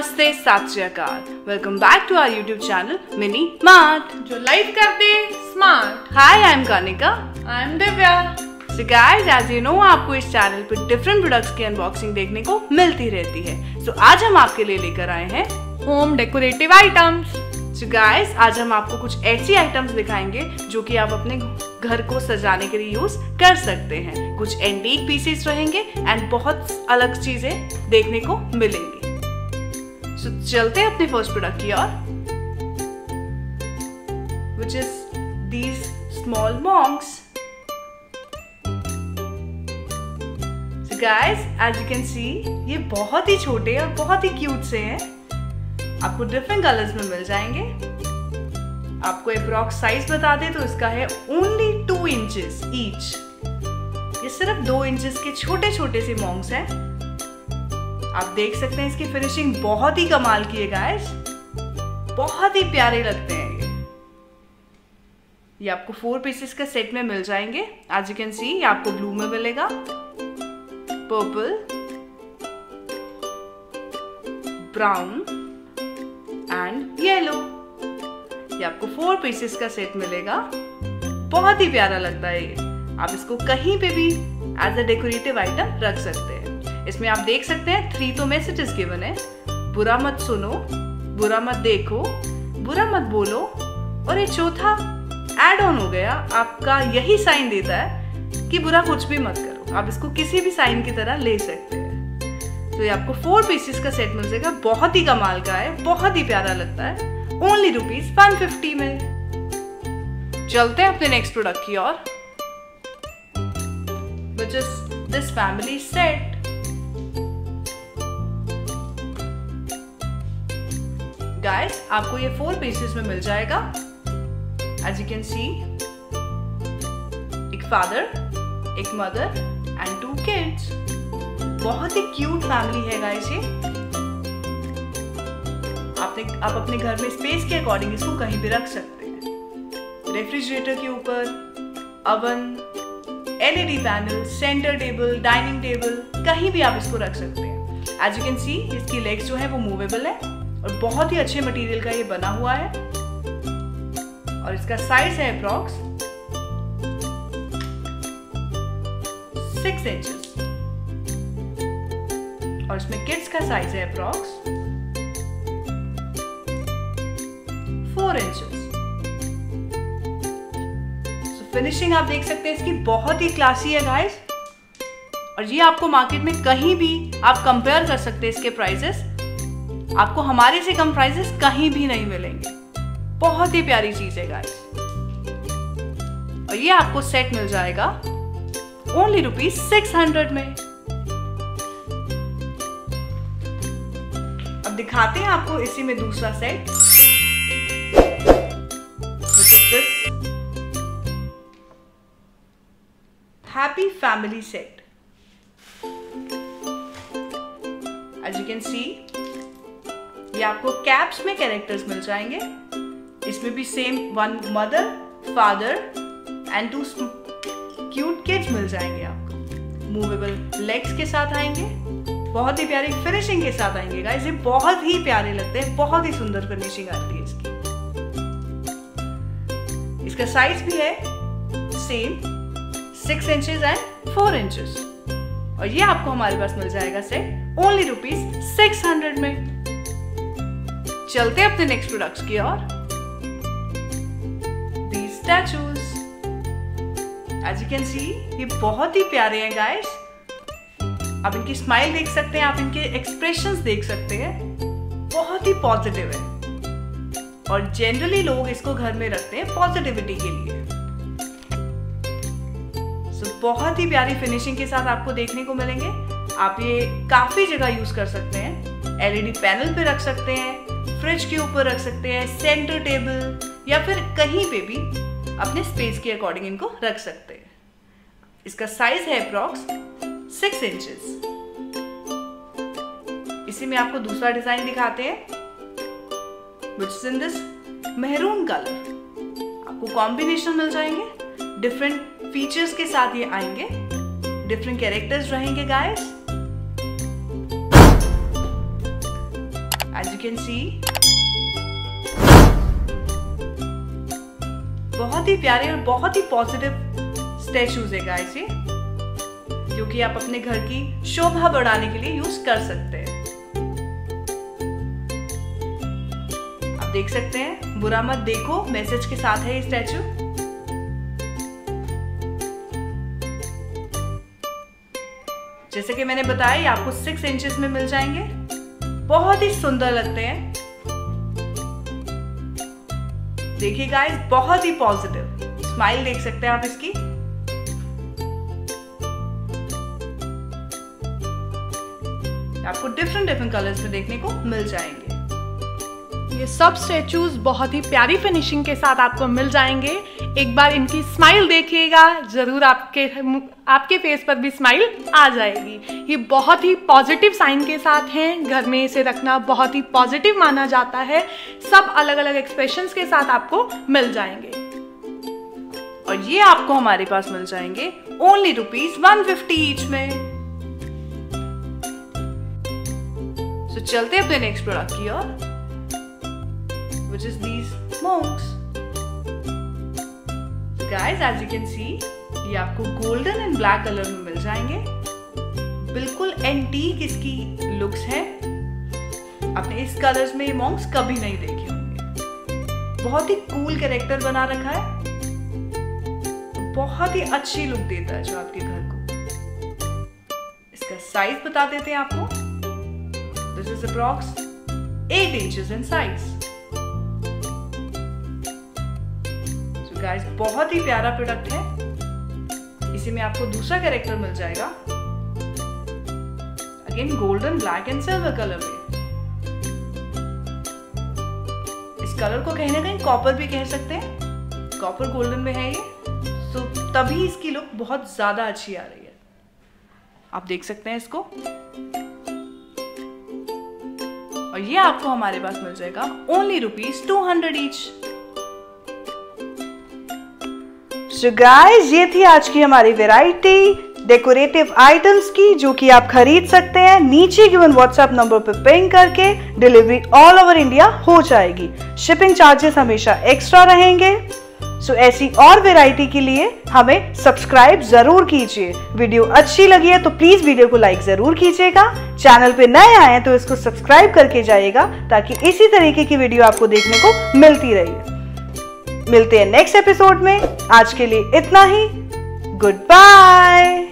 नमस्ते सत श्री अकाल। Welcome back to our YouTube channel mini mart जो लाइफ कर दे smart hi I am Kanika I am Divya So guys, as you know, आपको इस चैनल पर डिफरेंट प्रोडक्ट्स की अनबॉक्सिंग देखने को मिलती रहती है। सो so, आज हम आपके लिए लेकर आए हैं home decorative items so guys आज हम आपको कुछ ऐसी आइटम्स दिखाएँगे जो कि आप अपने घर को सजाने के लिए यूज़ कर सकते हैं। कुछ एंटीक पीसेस रहेंगे एंड बहुत अलग चीज़ें देखने को मिलेंगी। सो so, चलते हैं अपने फ़र्स्ट प्रोडक्ट की ओर which is these small monks guys as you can see ये बहुत ही छोटे और बहुत ही क्यूट से हैं। आपको डिफरेंट कलर्स में मिल जाएँगे। आपको अप्रॉक्स साइज़ बता दे तो इसका है ओनली टू इंचेस ईच ये सिर्फ़ दो इंचेस के छोटे छोटे से मॉन्ग्स हैं। आप देख सकते हैं इसकी फिनिशिंग बहुत ही कमाल की है गाइस बहुत ही प्यारे लगते हैं ये। ये आपको फोर पीसेस का सेट में मिल जाएँगे. आज यू कैन सी ये आपको ब्लू में मिलेगा. पर्पल ब्राउन एंड येलो ये आपको फोर पीसेस का सेट मिलेगा. बहुत ही प्यारा लगता है ये। आप इसको कहीं पे भी एज अ डेकोरेटिव आइटम रख सकते हैं। इसमें आप देख सकते हैं थ्री तो मैसेजेस गिवन है। बुरा मत सुनो, बुरा मत देखो, बुरा मत बोलो, और ये चौथा एड ऑन हो गया। आपका यही साइन देता है कि बुरा कुछ भी मत करो। आप इसको किसी भी साइन की तरह ले सकते हैं। तो ये आपको फोर पीसेस का सेट मिल जाएगा। बहुत ही कमाल का है, बहुत ही प्यारा लगता है। ओनली रुपीज़ वन फिफ्टी में। चलते हैं अपने नेक्स्ट प्रोडक्ट की ओर। Which is this family set guys आपको ये फोर पीसेस में मिल जाएगा। एज यू कैन सी एक फादर एक मदर एंड टू किड्स बहुत ही क्यूट फैमिली है गाइस ये। आपने, आप अपने घर में स्पेस के अकॉर्डिंग इसको कहीं भी रख सकते हैं। रेफ्रिजरेटर के ऊपर oven LED panel center table dining table कहीं भी आप इसको रख सकते हैं। एज यू कैन सी इसकी लेग्स जो है वो मूवेबल है। और बहुत ही अच्छे मटेरियल का ये बना हुआ है। और इसका साइज़ है अप्रॉक्स सिक्स इंचेस और इसमें किड्स का साइज़ है अप्रॉक्स फोर इंचेस फिनिशिंग आप देख सकते हैं, इसकी बहुत ही क्लासी है गाइस और ये आपको मार्केट में कहीं भी आप कंपेयर कर सकते हैं इसके प्राइसेस आपको हमारे से कम प्राइसेस कहीं भी नहीं मिलेंगे। बहुत ही प्यारी चीज़ है गाइस और ये आपको सेट मिल जाएगा ओनली रुपीज़ सिक्स हंड्रेड में। अब दिखाते हैं आपको इसी में दूसरा set happy family set as you can see ये आपको कैप्स में कैरेक्टर्स मिल जाएँगे। इसमें भी same one mother father and two cute kids मिल जाएँगे आपको। मूवेबल लेग्स के साथ आएँगे। बहुत ही प्यारी फिनिशिंग के साथ आएँगे। गाइस ये बहुत ही प्यारे लगते हैं। बहुत ही सुंदर फिनिशिंग आती है इसकी। इसका साइज़ भी है same six inches and four inches और ये आपको हमारे पास मिल जाएगा set only rupees six hundred में। चलते अपने नेक्स्ट प्रोडक्ट्स की ओर। These statues as you can see ये बहुत ही प्यारे हैं गाइस आप इनकी स्माइल देख सकते हैं आप इनके एक्सप्रेशंस देख सकते हैं। बहुत ही पॉजिटिव है। और जनरली लोग इसको घर में रखते हैं पॉजिटिविटी के लिए। सो so, बहुत ही प्यारी फिनिशिंग के साथ आपको देखने को मिलेंगे। आप ये काफ़ी जगह यूज़ कर सकते हैं। एलईडी पैनल पे रख सकते हैं। फ्रिज के ऊपर रख सकते हैं सेंटर टेबल या फिर कहीं पे भी अपने स्पेस के अकॉर्डिंग इनको रख सकते हैं। इसका साइज़ है अप्रॉक्स सिक्स इंचेस इसी में आपको दूसरा डिज़ाइन दिखाते हैं which is in this maroon colour आपको कॉम्बिनेशन मिल जाएँगे डिफरेंट फीचर्स के साथ ये आएँगे डिफरेंट कैरेक्टर्स रहेंगे guys as you can see बहुत ही प्यारे और बहुत ही पॉजिटिव स्टेचूज है गाइस ये। जो कि आप अपने घर की शोभा बढ़ाने के लिए यूज़ कर सकते हैं। आप देख सकते हैं, बुरा मत देखो मैसेज के साथ है ये स्टैचू जैसे कि मैंने बताया, ये आपको सिक्स इंचेस में मिल जाएँगे। बहुत ही सुंदर लगते हैं। देखिए गाइस बहुत ही पॉजिटिव स्माइल देख सकते हैं आप इसकी. आपको डिफरेंट डिफरेंट कलर्स में देखने को मिल जाएँगे. ये सब स्टेचूज बहुत ही प्यारी फिनिशिंग के साथ आपको मिल जाएँगे। एक बार इनकी स्माइल देखिएगा ज़रूर आपके आपके फेस पर भी स्माइल आ जाएगी। ये बहुत ही पॉजिटिव साइन के साथ हैं। घर में इसे रखना बहुत ही पॉजिटिव माना जाता है। सब अलग अलग एक्सप्रेशंस के साथ आपको मिल जाएँगे। और ये आपको हमारे पास मिल जाएँगे only rupees one fifty each में। So, चलते अपने नेक्स्ट प्रोडक्ट की ओर। Which is these monks. So guys, as you can see, ये आपको गोल्डन एंड ब्लैक कलर में मिल जाएँगे। बिल्कुल एंटीक इसकी लुक्स है। आपने इस कलर्स में ये मॉन्क्स कभी नहीं देखे होंगे। बहुत ही कूल कैरेक्टर बना रखा है। बहुत ही अच्छी लुक देता है जो आपके घर को। इसका साइज़ बता देते हैं आपको। This is approx eight inches in size guys बहुत ही प्यारा प्रोडक्ट है। इसी में आपको दूसरा कैरेक्टर मिल जाएगा। Again golden black and silver colour में। इस कलर को कहीं ना कहीं कॉपर भी कह सकते हैं। कॉपर गोल्डन में है ये। तो तभी इसकी लुक बहुत ज़्यादा अच्छी आ रही है। आप देख सकते हैं इसको। और ये आपको हमारे पास मिल जाएगा। Only rupees two hundred each so guys ये थी आज की हमारी वैरायटी डेकोरेटिव आइटम्स की, जो कि आप खरीद सकते हैं। नीचे गिवन व्हाट्सएप नंबर पर पिंग करके डिलीवरी ऑल ओवर इंडिया हो जाएगी। शिपिंग चार्जेस हमेशा एक्स्ट्रा रहेंगे। सो ऐसी और वेराइटी के लिए हमें सब्सक्राइब ज़रूर कीजिए। वीडियो अच्छी लगी है तो प्लीज़ वीडियो को लाइक ज़रूर कीजिएगा। चैनल पे नए आए तो इसको सब्सक्राइब करके जाइएगा ताकि इसी तरीके की वीडियो आपको देखने को मिलती रही। मिलते हैं नेक्स्ट एपिसोड में। आज के लिए इतना ही। Good bye